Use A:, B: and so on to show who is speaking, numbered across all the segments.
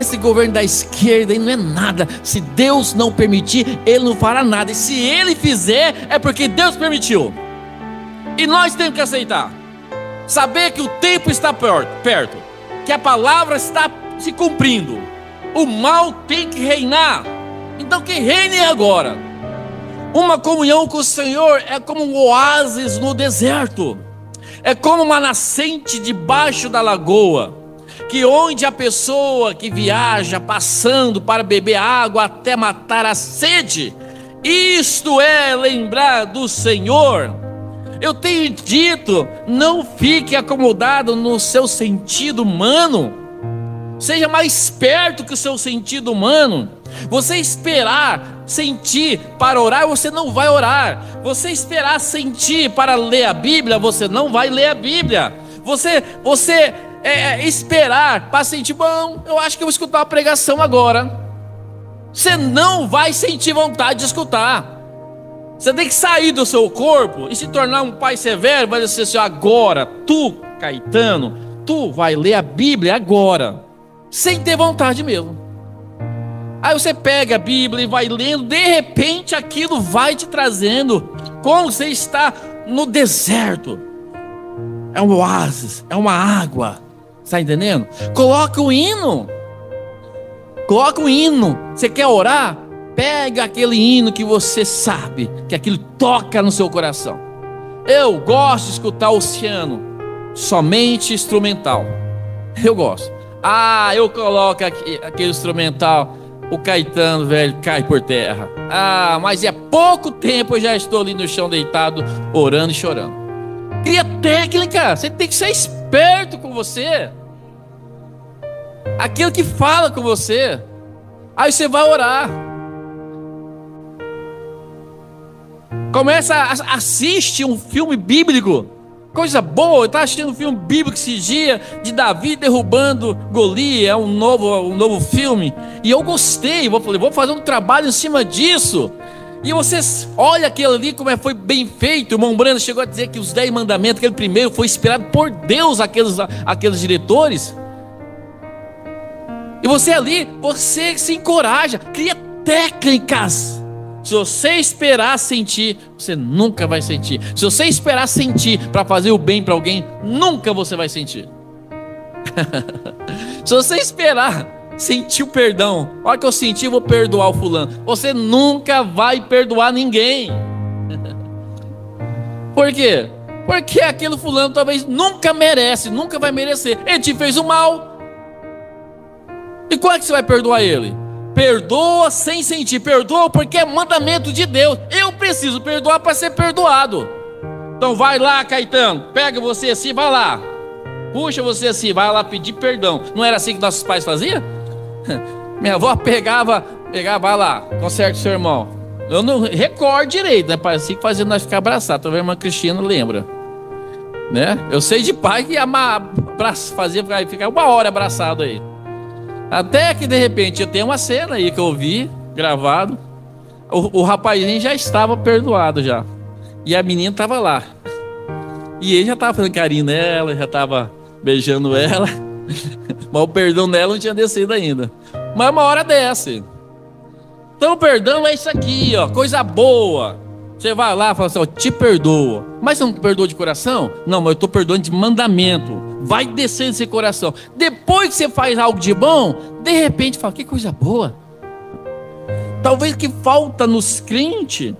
A: Esse governo da esquerda não é nada. Se Deus não permitir, ele não fará nada. E se ele fizer, é porque Deus permitiu. E nós temos que aceitar. Saber que o tempo está perto, que a palavra está se cumprindo. O mal tem que reinar. Então que reine agora. Uma comunhão com o Senhor é como um oásis no deserto. É como uma nascente debaixo da lagoa que onde a pessoa que viaja passando para beber água até matar a sede, isto é lembrar do Senhor. Eu tenho dito, não fique acomodado no seu sentido humano. Seja mais perto que o seu sentido humano. Você esperar sentir para orar, você não vai orar. Você esperar sentir para ler a Bíblia, você não vai ler a Bíblia. Você, você é, é, esperar para sentir, bom, eu acho que eu vou escutar a pregação agora. Você não vai sentir vontade de escutar. Você tem que sair do seu corpo e se tornar um pai severo, vai dizer assim: agora, tu, Caetano, tu vai ler a Bíblia agora, sem ter vontade mesmo. Aí você pega a Bíblia e vai lendo, de repente aquilo vai te trazendo, como você está no deserto. É um oásis, é uma água. Está entendendo? Coloca o hino. Coloca o hino. Você quer orar? Pega aquele hino que você sabe, que aquilo toca no seu coração. Eu gosto de escutar o oceano, somente instrumental. Eu gosto. Ah, eu coloco aqui, aquele instrumental, o Caetano, velho, cai por terra. Ah, mas é pouco tempo eu já estou ali no chão deitado, orando e chorando. Cria técnica, você tem que ser esperto com você. Aquilo que fala com você. Aí você vai orar. Começa, a, assiste um filme bíblico. Coisa boa, eu estava assistindo um filme bíblico esse dia de Davi derrubando Golias, é um novo, um novo filme. E eu gostei, vou, vou fazer um trabalho em cima disso. E vocês olha aquilo ali, como é, foi bem feito. O irmão Brando chegou a dizer que os dez mandamentos, aquele primeiro, foi inspirado por Deus, aqueles, aqueles diretores. E você ali, você se encoraja, cria técnicas. Se você esperar sentir, você nunca vai sentir. Se você esperar sentir para fazer o bem para alguém, nunca você vai sentir. Se você esperar sentir o perdão. A hora que eu sentir, eu vou perdoar o fulano. Você nunca vai perdoar ninguém. Por quê? Porque aquele fulano talvez nunca merece, nunca vai merecer. Ele te fez o mal. E como é que você vai perdoar ele? Perdoa sem sentir, perdoa porque é mandamento de Deus. Eu preciso perdoar para ser perdoado. Então vai lá, Caetano, pega você assim, vai lá. Puxa você assim, vai lá pedir perdão. Não era assim que nossos pais faziam? Minha avó pegava, pegava lá, conserta seu irmão. Eu não recordo direito, né? Parecia que fazia nós ficar abraçados. Talvez a irmã Cristina lembra. Né? Eu sei de pai que ama, fazia ficar uma hora abraçado aí. Até que de repente eu tenho uma cena aí que eu vi gravado. O, o rapazinho já estava perdoado já. E a menina estava lá. E ele já estava fazendo carinho nela, já estava beijando ela. Mas o perdão dela não tinha descido ainda. Mas uma hora desce. Então perdão é isso aqui, ó, coisa boa. Você vai lá e fala assim, ó, te perdoa. Mas você não perdoa de coração? Não, mas eu estou perdoando de mandamento. Vai descer desse coração. Depois que você faz algo de bom, de repente fala, que coisa boa. Talvez que falta nos crentes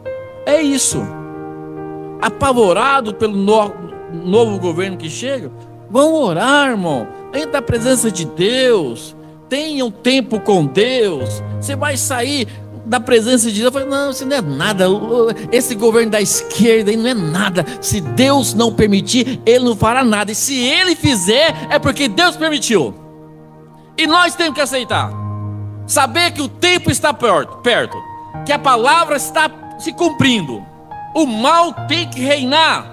A: é isso. Apavorado pelo no, novo governo que chega, vão orar, irmão. Entra na presença de Deus. Tenha um tempo com Deus. Você vai sair da presença de Deus. Não, isso não é nada. Esse governo da esquerda aí não é nada. Se Deus não permitir, ele não fará nada. E se ele fizer, é porque Deus permitiu. E nós temos que aceitar. Saber que o tempo está perto, perto que a palavra está se cumprindo. O mal tem que reinar.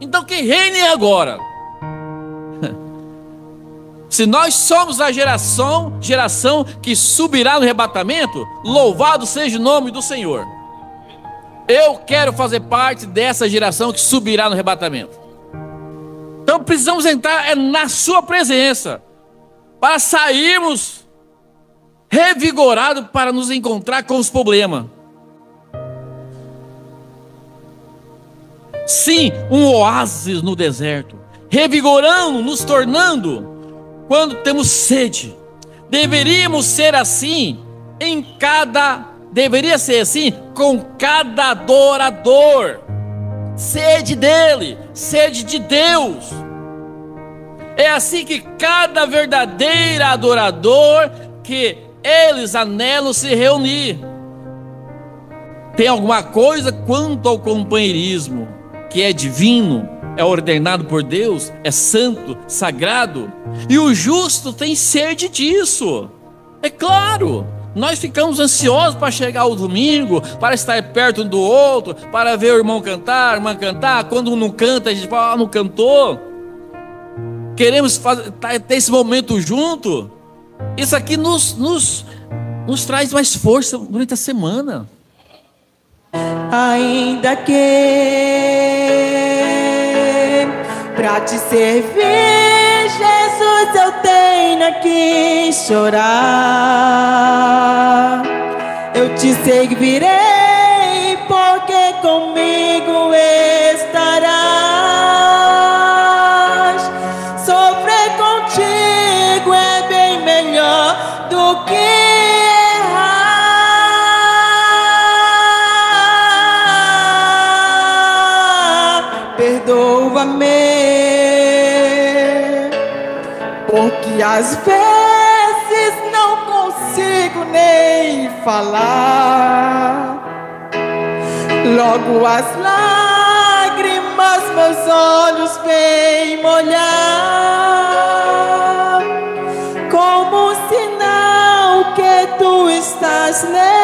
A: Então que reine agora. Se nós somos a geração, geração que subirá no arrebatamento, louvado seja o nome do Senhor. Eu quero fazer parte dessa geração que subirá no arrebatamento. Então precisamos entrar é na sua presença para sairmos revigorado para nos encontrar com os problemas. Sim, um oásis no deserto, revigorando, nos tornando quando temos sede. Deveríamos ser assim em cada deveria ser assim com cada adorador. Sede dele, sede de Deus. É assim que cada verdadeiro adorador que eles anelam se reunir. Tem alguma coisa quanto ao companheirismo que é divino, é ordenado por Deus, é santo, sagrado, e o justo tem sede disso. É claro, nós ficamos ansiosos para chegar o domingo, para estar perto um do outro, para ver o irmão cantar, a irmã cantar. Quando um não canta, a gente fala, ah, não cantou. Queremos fazer, tá, ter esse momento junto. Isso aqui nos, nos, nos traz mais força durante a semana.
B: Ainda que Pra te servir, Jesus, eu tenho que chorar. Eu te servirei, porque comigo estarás. Sofrer contigo é bem melhor do que errar. Perdoa-me. Porque às vezes não consigo nem falar. Logo as lágrimas meus olhos vêm molhar, como um sinal que tu estás nele.